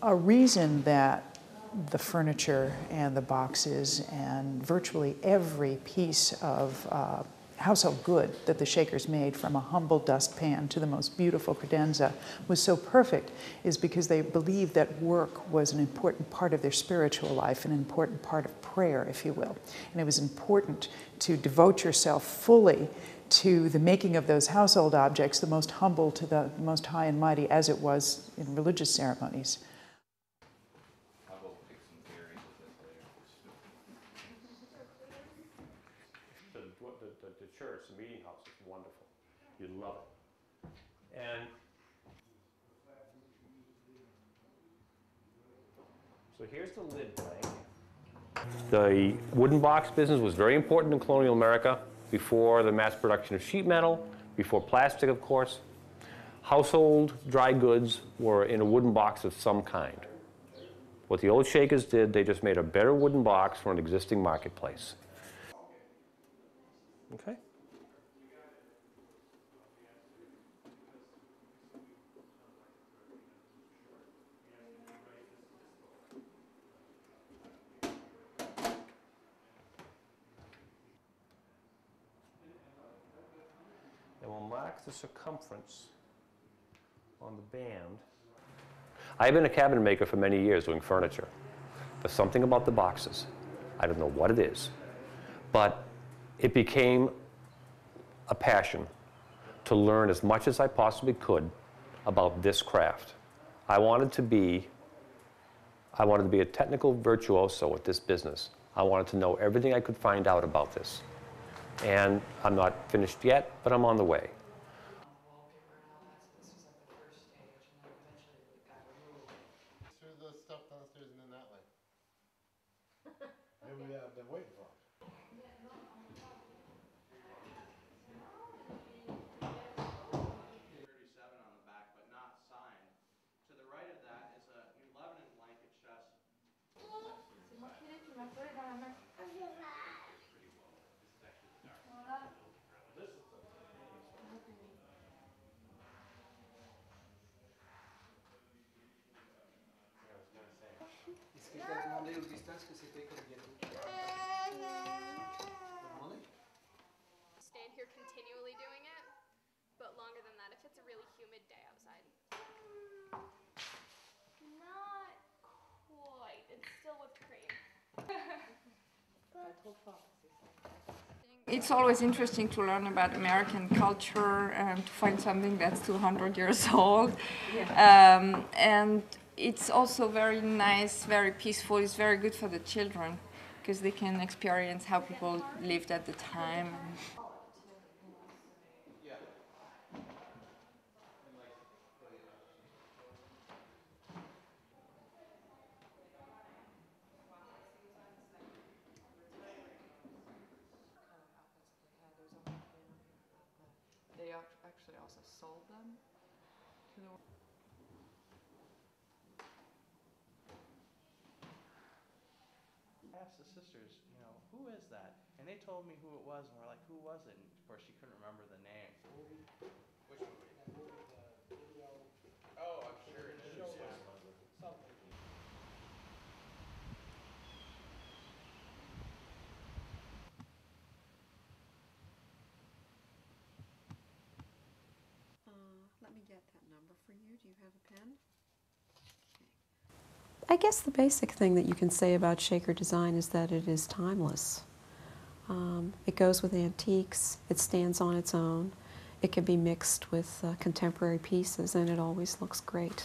A reason that the furniture and the boxes and virtually every piece of uh, household good that the Shakers made, from a humble dustpan to the most beautiful credenza, was so perfect is because they believed that work was an important part of their spiritual life, an important part of prayer, if you will. And it was important to devote yourself fully to the making of those household objects, the most humble to the most high and mighty, as it was in religious ceremonies. The, the, the, the church, the meeting house is wonderful. You love it. And so here's the lid blank. The wooden box business was very important in colonial America before the mass production of sheet metal, before plastic, of course. Household dry goods were in a wooden box of some kind. What the old Shakers did, they just made a better wooden box for an existing marketplace. Okay? The circumference on the band. I've been a cabinet maker for many years doing furniture. There's something about the boxes. I don't know what it is. But it became a passion to learn as much as I possibly could about this craft. I wanted to be I wanted to be a technical virtuoso at this business. I wanted to know everything I could find out about this. And I'm not finished yet, but I'm on the way. Through the stuff downstairs and then that way. Maybe we have been waiting for. thirty-seven on the back, but not signed. To the right of that is a New Lebanon blanket chest. Est-ce que tu as demandé aux distances que c'était comme gâteau stand here continually doing it, but longer than that if it's a really humid day outside. Not quite. It's still whipped cream. It's always interesting to learn about American culture and to find something that's 200 years old. Um, and it's also very nice, very peaceful. It's very good for the children because they can experience how people lived at the time. They actually also sold them to the Asked the sisters, you know, who is that? And they told me who it was, and we're like, who was it? And of course, she couldn't remember the name. Which movie? Oh, I'm sure it is. Yeah. Uh, let me get that number for you. Do you have a pen? I guess the basic thing that you can say about Shaker design is that it is timeless. Um, it goes with antiques, it stands on its own, it can be mixed with uh, contemporary pieces, and it always looks great.